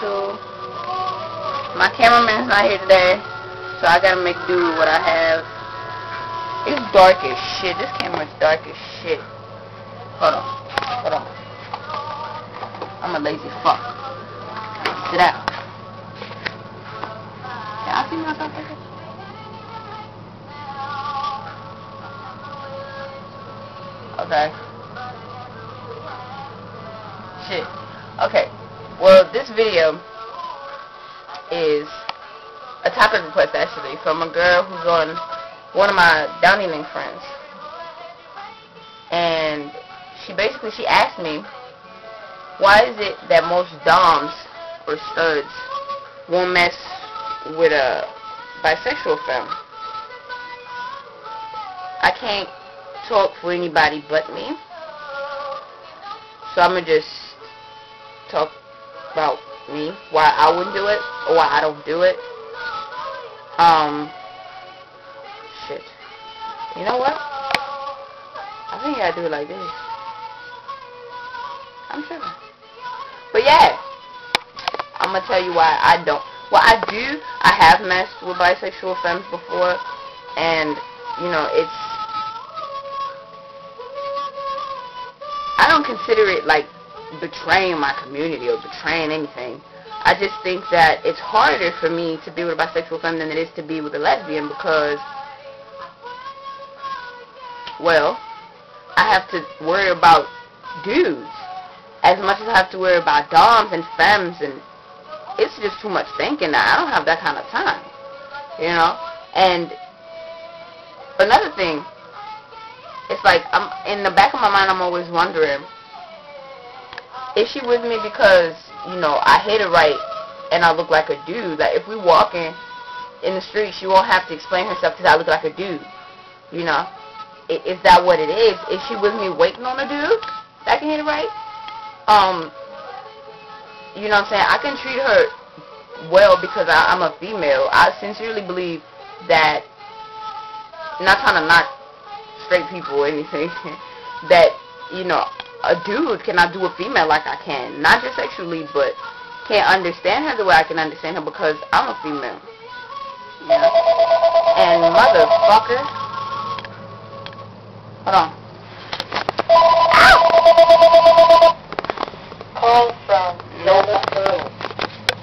My cameraman's not here today, so I gotta make do with what I have. It's dark as shit. This camera's dark as shit. Hold on. Hold on. I'm a lazy fuck. Sit down. Can I see myself like this? Okay. Shit. Okay. Well, this video is a topic request actually from a girl who's on one of my Downelink friends. And she basically she asked me why is it that most doms or studs won't mess with a bisexual femme? I can't talk for anybody but me. So I'm going to just talk about me, why I wouldn't do it, or why I don't do it. Um, shit. You know what? I think I do it like this. I'm sure. But yeah, I'm gonna tell you why I don't. Well, I do. I have messed with bisexual femmes before, and you know, it's. I don't consider it like betraying my community or betraying anything. I just think that it's harder for me to be with a bisexual femme than it is to be with a lesbian because, well, I have to worry about dudes as much as I have to worry about doms and femmes and it's just too much thinking now. I don't have that kind of time, you know? And another thing, it's like I'm in the back of my mind I'm always wondering is she with me because, you know, I hit it right and I look like a dude? Like, if we walking in the street, she won't have to explain herself because I look like a dude. You know? Is that what it is? Is she with me waiting on a dude that can hit it right? Um, you know what I'm saying? I can treat her well because I, I'm a female. I sincerely believe that, not trying to knock straight people or anything, that, you know, a dude cannot do a female like I can. Not just sexually, but can't understand her the way I can understand her because I'm a female. Yeah. And motherfucker. Hold on. Ow! Call from Nova.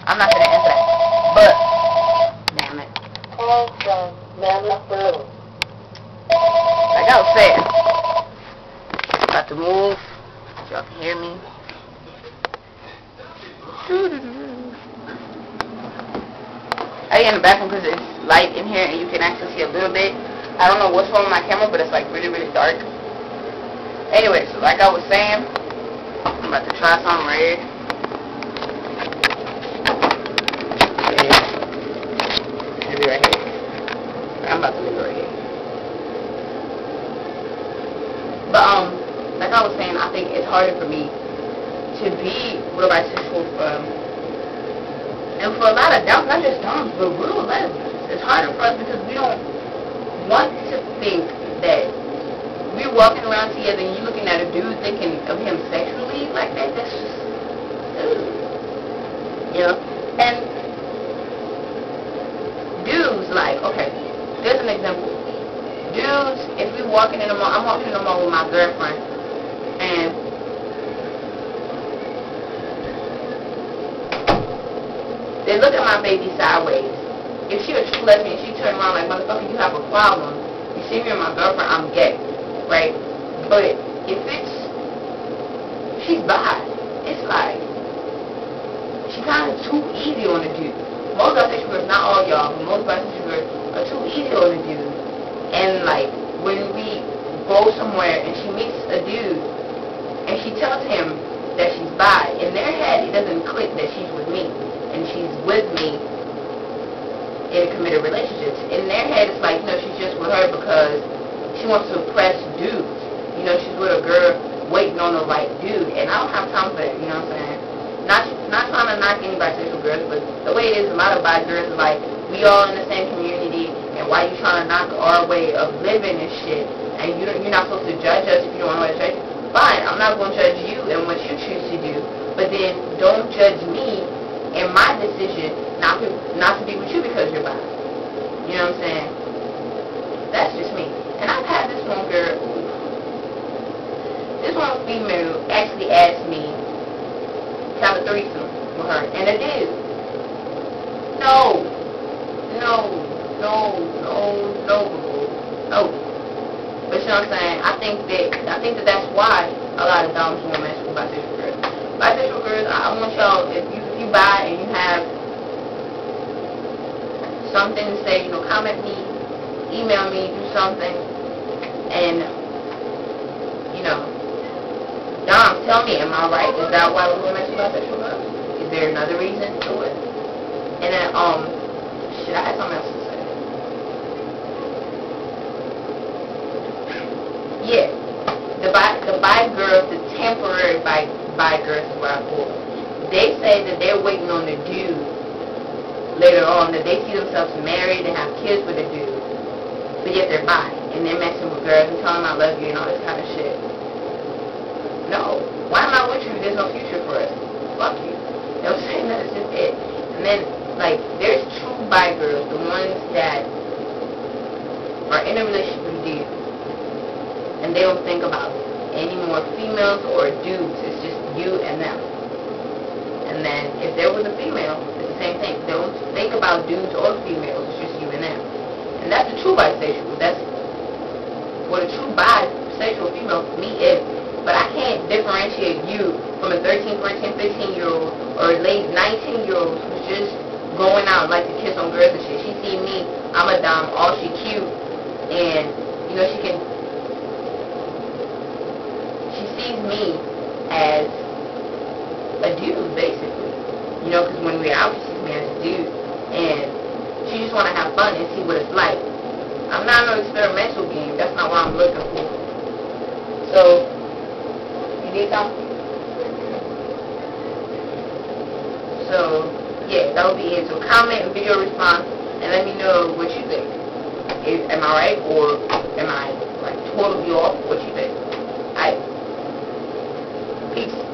I'm not gonna answer that. But, damn it. Call from Nova Peru. Like I was saying, about to move. Y'all can hear me. I in the bathroom because it's light in here and you can actually see a little bit. I don't know what's wrong with my camera, but it's like really, really dark. Anyway, so like I was saying, I'm about to try something right here. Yeah. Maybe right here. I'm about to leave it right here. But, um, like I was saying, I think it's harder for me to be with a bisexual um, and for a lot of doms, not just doms, but real lesbians. It's harder for us because we don't want to think that we're walking around together and you're looking at a dude thinking of him sexually like that. That's just, ugh. you know. And dudes, like, okay, there's an example. Dudes, if we walking in the mall, I'm walking in the mall with my girlfriend, and they look at my baby sideways. If she a true lesbian, she turn around like, motherfucker, you have a problem. You see me and my girlfriend, I'm gay, right? But if it's, she's bi, it's like, she kind of too easy on the dude. Most bisexual girls, not all y'all, but most bisexual girls are too easy on the dude. And like, when we go somewhere and she meets a dude, and she tells him that she's bi, in their head it doesn't click that she's with me, she's with me in a committed relationship. In their head it's like, you know, she's just with her because she wants to impress dudes. You know, she's with a girl waiting on the right dude, and I don't have time for that, you know what I'm saying? Not not trying to knock any bisexual girls, but the way it is, a lot of bi girls are like, we all in the same community, and why you trying to knock our way of living and shit, and you don't, you're not supposed to judge us if you don't want to judge Fine, I'm not going to judge you and what you choose to do, but then don't judge me in my decision not to, not to be with you because you're bi. You know what I'm saying? That's just me. And I've had this one girl, this one female actually asked me to have a threesome with her, and I did. No, no, no, no, no, no. But you know what I'm saying? I think that I think that that's why a lot of dumb women mess with bisexual girls. Bisexual girls, I want y'all if you you buy and you have something to say, you know, comment me, email me, do something, and you know, Dom, tell me, am I right? Is that why we're going mess with bisexual girls? Is there another reason to it? And then, um, shit, I had something else to say. Yeah, the bi the bi girls, the temporary bi bi girls is what I call. They say that they're waiting on the dude later on that they see themselves married and have kids with a dude, but yet they're bi and they're messing with girls and telling them I love you and all this kind of shit. No, why am I with you? There's no future for us. Fuck you. You know what saying? That's just it. And then like there's true bi girls, the ones that are in a relationship with dudes and they don't think about any more females or dudes. It's just you and them. And then if there was a female, it's the same thing. Don't think about dudes or females. It's just you and them. And that's a true bisexual. That's what a true bisexual female for me is. But I can't differentiate you from a 13, 14, 15 year old or late 19 year old who's just going out and like to kiss on girls and shit. She see me, I'm a dom, all she cute, and you know she can she sees me as a dude, basically. You know, because when we're out, me as a dude. And she just want to have fun and see what it's like. I'm not no experimental game. That's not what I'm looking for. So, you need something? So, yeah, that would be it. So comment and video response and let me know what you think. Is, am I right or am I like totally off? What you think? Alright. Peace.